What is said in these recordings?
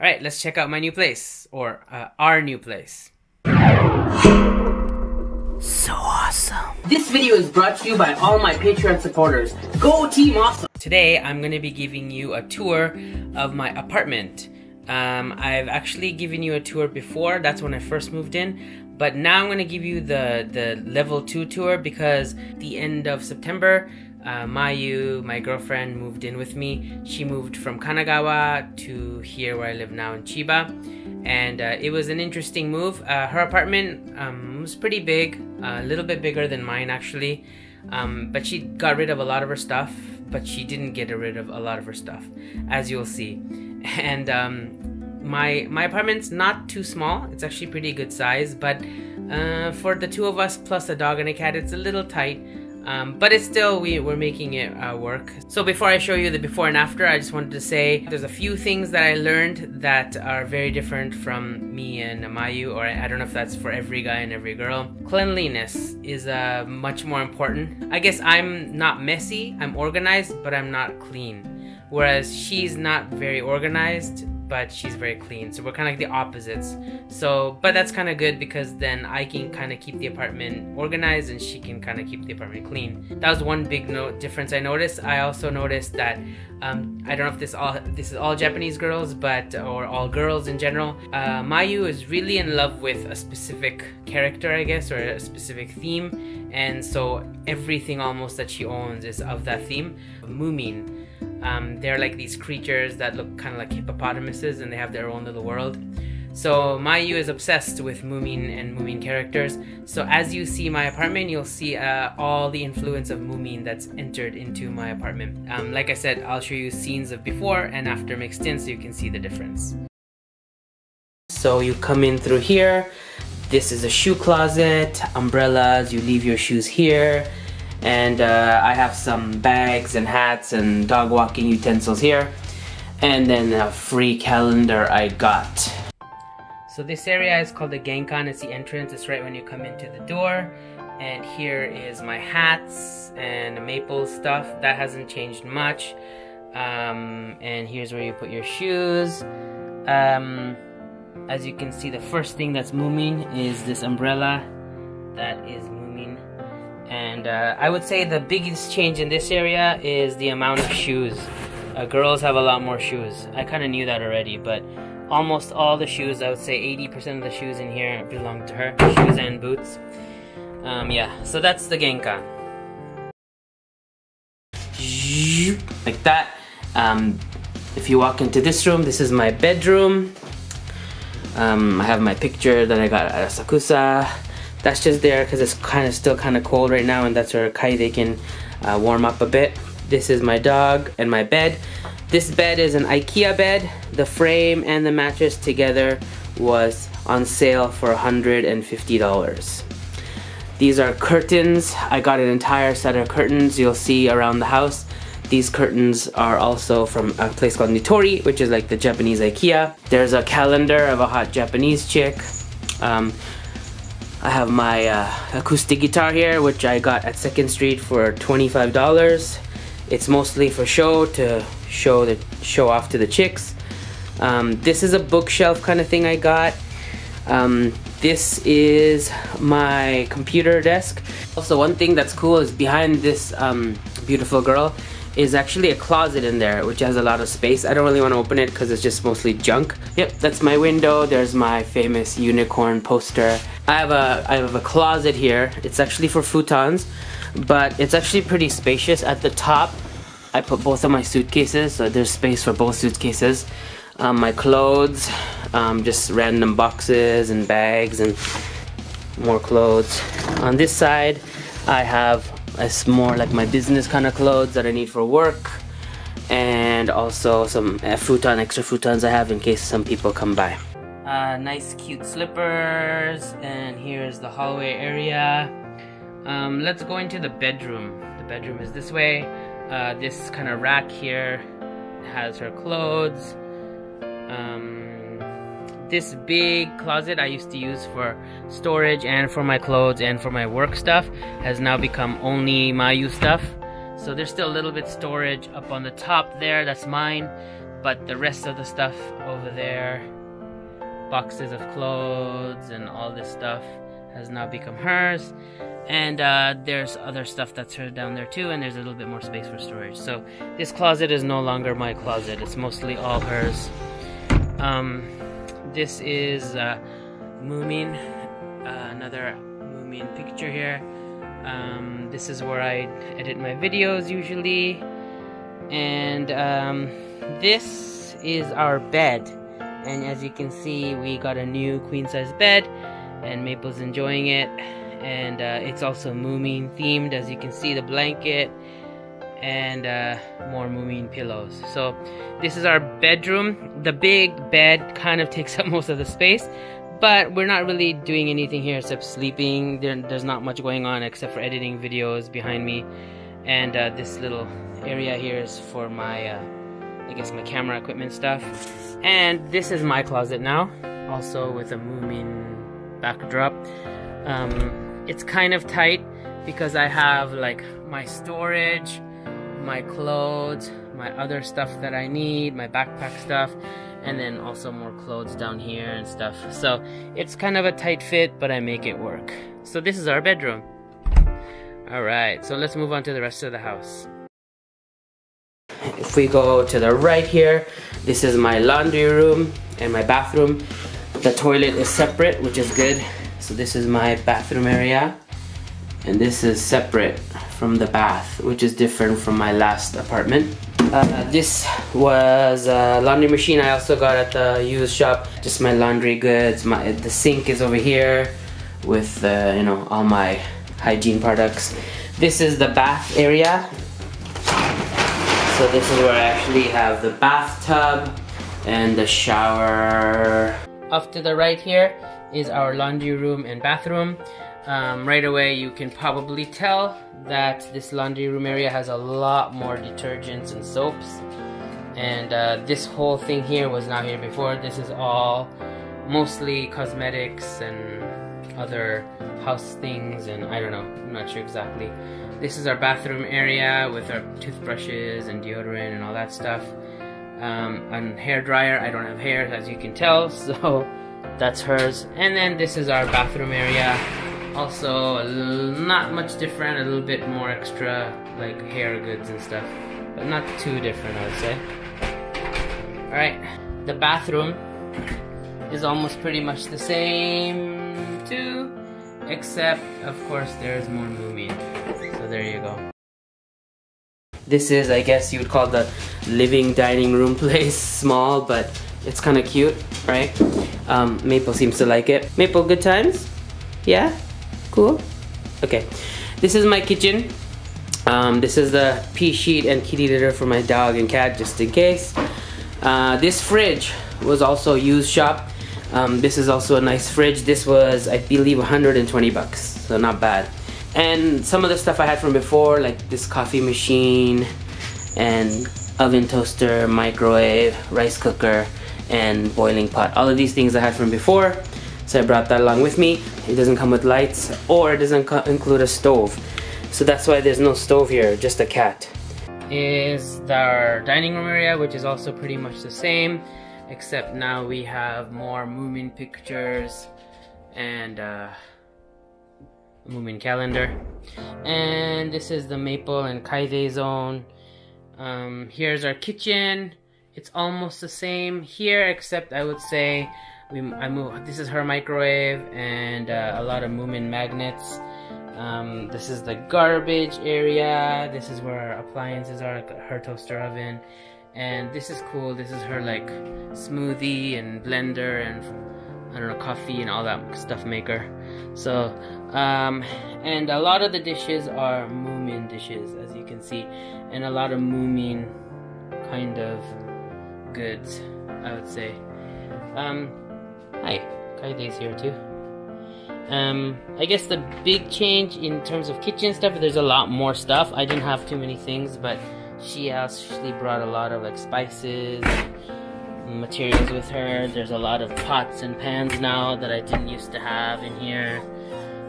Alright, let's check out my new place, or uh, our new place. So awesome. This video is brought to you by all my Patreon supporters. Go Team Ozsome! Today, I'm going to be giving you a tour of my apartment. Um, I've actually given you a tour before, that's when I first moved in. But now I'm going to give you the, the level 2 tour because the end of September, uh, Mayu, my girlfriend, moved in with me. She moved from Kanagawa to here where I live now in Chiba. And uh, it was an interesting move. Uh, her apartment um, was pretty big, a little bit bigger than mine actually. Um, but she got rid of a lot of her stuff, but she didn't get rid of a lot of her stuff, as you'll see. And um, my my apartment's not too small. It's actually pretty good size, but uh, for the two of us plus a dog and a cat, it's a little tight. Um, but it's still, we, we're making it uh, work. So before I show you the before and after, I just wanted to say there's a few things that I learned that are very different from me and Amayu, or I don't know if that's for every guy and every girl. Cleanliness is uh, much more important. I guess I'm not messy, I'm organized, but I'm not clean. Whereas she's not very organized, but she's very clean. So we're kind of like the opposites. So, but that's kind of good because then I can kind of keep the apartment organized and she can kind of keep the apartment clean. That was one big note difference I noticed. I also noticed that um, I don't know if this all this is all Japanese girls, but or all girls in general. Uh, Mayu is really in love with a specific character, I guess, or a specific theme, and so everything almost that she owns is of that theme. Moomin um, they're like these creatures that look kind of like hippopotamuses and they have their own little world. So Mayu is obsessed with Moomin and Moomin characters. So as you see my apartment, you'll see uh, all the influence of Moomin that's entered into my apartment. Um, like I said, I'll show you scenes of before and after mixed in so you can see the difference. So you come in through here. This is a shoe closet, umbrellas, you leave your shoes here and uh, I have some bags and hats and dog walking utensils here. And then a free calendar I got. So this area is called the Genkan, it's the entrance, it's right when you come into the door. And here is my hats and maple stuff, that hasn't changed much. Um, and here's where you put your shoes. Um, as you can see the first thing that's moving is this umbrella that is and uh, I would say the biggest change in this area is the amount of shoes. Uh, girls have a lot more shoes. I kind of knew that already, but almost all the shoes, I would say 80% of the shoes in here belong to her. Shoes and boots. Um, yeah, so that's the Genka. Like that. Um, if you walk into this room, this is my bedroom. Um, I have my picture that I got at Asakusa that's just there because it's kind of still kind of cold right now and that's where Kaide can uh, warm up a bit. This is my dog and my bed. This bed is an IKEA bed. The frame and the mattress together was on sale for $150. These are curtains. I got an entire set of curtains you'll see around the house. These curtains are also from a place called Nitori, which is like the Japanese IKEA. There's a calendar of a hot Japanese chick. Um, I have my uh, acoustic guitar here, which I got at 2nd Street for $25. It's mostly for show, to show the show off to the chicks. Um, this is a bookshelf kind of thing I got. Um, this is my computer desk. Also, one thing that's cool is behind this um, beautiful girl is actually a closet in there which has a lot of space. I don't really want to open it because it's just mostly junk. Yep, that's my window. There's my famous unicorn poster. I have a I have a closet here. It's actually for futons, but it's actually pretty spacious. At the top, I put both of my suitcases, so there's space for both suitcases. Um, my clothes, um, just random boxes and bags and more clothes. On this side, I have it's more like my business kind of clothes that I need for work and also some uh, futon, extra futons I have in case some people come by. Uh, nice cute slippers and here's the hallway area. Um, let's go into the bedroom. The bedroom is this way. Uh, this kind of rack here has her clothes. Um, this big closet I used to use for storage and for my clothes and for my work stuff has now become only Mayu stuff. So there's still a little bit storage up on the top there, that's mine. but the rest of the stuff over there, boxes of clothes and all this stuff has now become hers. And uh, there's other stuff that's hers down there too, and there's a little bit more space for storage. So this closet is no longer my closet, it's mostly all hers. Um, this is uh, Moomin, uh, another Moomin picture here. Um, this is where I edit my videos usually. And um, this is our bed. And as you can see, we got a new queen size bed, and Maple's enjoying it. And uh, it's also Moomin themed, as you can see the blanket and uh, more Moomin pillows. So this is our bedroom. The big bed kind of takes up most of the space, but we're not really doing anything here except sleeping. There, there's not much going on except for editing videos behind me. And uh, this little area here is for my, uh, I guess my camera equipment stuff. And this is my closet now, also with a Moomin backdrop. Um, it's kind of tight because I have like my storage, my clothes, my other stuff that I need, my backpack stuff, and then also more clothes down here and stuff. So it's kind of a tight fit, but I make it work. So this is our bedroom. Alright, so let's move on to the rest of the house. If we go to the right here, this is my laundry room and my bathroom. The toilet is separate, which is good. So this is my bathroom area. And this is separate from the bath, which is different from my last apartment. Uh, this was a laundry machine I also got at the used shop. Just my laundry goods. My the sink is over here with uh, you know all my hygiene products. This is the bath area. So this is where I actually have the bathtub and the shower. Off to the right here is our laundry room and bathroom. Um, right away you can probably tell that this laundry room area has a lot more detergents and soaps and uh, this whole thing here was not here before this is all mostly cosmetics and other house things and I don't know I'm not sure exactly this is our bathroom area with our toothbrushes and deodorant and all that stuff um, and hair dryer I don't have hair as you can tell so that's hers and then this is our bathroom area also, not much different, a little bit more extra, like hair goods and stuff. But not too different, I would say. Alright, the bathroom is almost pretty much the same too, except, of course, there's more Moomin. So there you go. This is, I guess you would call the living dining room place small, but it's kind of cute, right? Um, Maple seems to like it. Maple, good times? Yeah? Cool? Okay. This is my kitchen. Um, this is the pee sheet and kitty litter for my dog and cat, just in case. Uh, this fridge was also used shop. Um, this is also a nice fridge. This was, I believe, 120 bucks, so not bad. And some of the stuff I had from before, like this coffee machine and oven toaster, microwave, rice cooker, and boiling pot. All of these things I had from before. So I brought that along with me. It doesn't come with lights or it doesn't include a stove. So that's why there's no stove here, just a cat. Is our dining room area, which is also pretty much the same, except now we have more Moomin pictures and uh, Moomin calendar. And this is the Maple and Kaide zone. Um, here's our kitchen. It's almost the same here, except I would say we I move. This is her microwave and uh, a lot of Moomin magnets. Um, this is the garbage area. This is where our appliances are, her toaster oven. And this is cool. This is her like smoothie and blender and I don't know coffee and all that stuff maker. So um, and a lot of the dishes are Moomin dishes, as you can see, and a lot of Moomin kind of goods, I would say. Um, Hi, Kaide's here too. Um, I guess the big change in terms of kitchen stuff, there's a lot more stuff. I didn't have too many things, but she actually brought a lot of like spices materials with her. There's a lot of pots and pans now that I didn't used to have in here.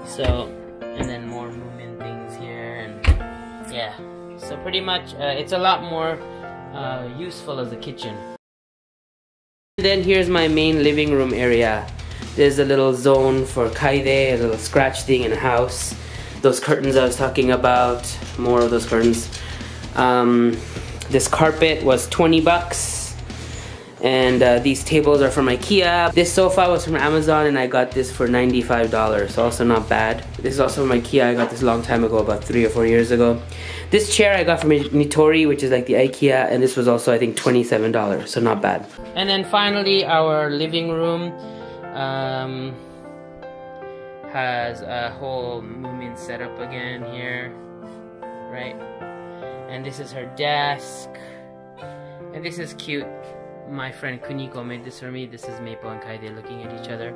So, and then more Moomin things here, and yeah. So pretty much, uh, it's a lot more uh, useful as a kitchen. And Then here's my main living room area. There's a little zone for kaide, a little scratch thing in a house. Those curtains I was talking about, more of those curtains. Um, this carpet was 20 bucks. And uh, these tables are from Ikea. This sofa was from Amazon and I got this for $95, also not bad. This is also from Ikea, I got this a long time ago, about three or four years ago. This chair I got from Nitori, which is like the IKEA, and this was also I think $27, so not bad. And then finally our living room um, has a whole Moomin setup again here, right? And this is her desk, and this is cute. My friend Kuniko made this for me. This is Maple and Kaide looking at each other.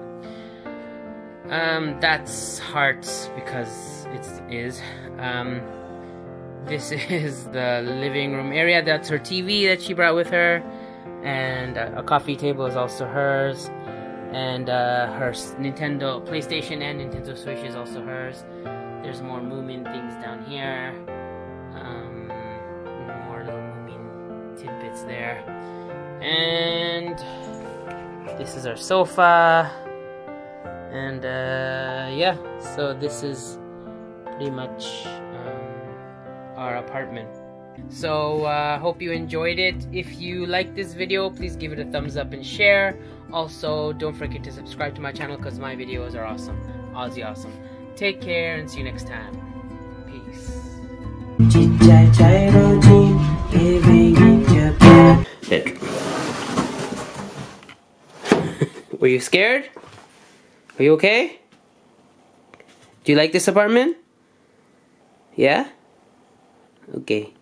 Um, that's hearts because it is. Um, this is the living room area. That's her TV that she brought with her. And uh, a coffee table is also hers. And uh, her Nintendo PlayStation and Nintendo Switch is also hers. There's more Moomin things down here. And this is our sofa. And uh, yeah, so this is pretty much our apartment. So, uh, hope you enjoyed it. If you like this video, please give it a thumbs up and share. Also, don't forget to subscribe to my channel because my videos are awesome. Ozzy awesome. Take care and see you next time. Peace. Were you scared? Are you okay? Do you like this apartment? Yeah? Okay.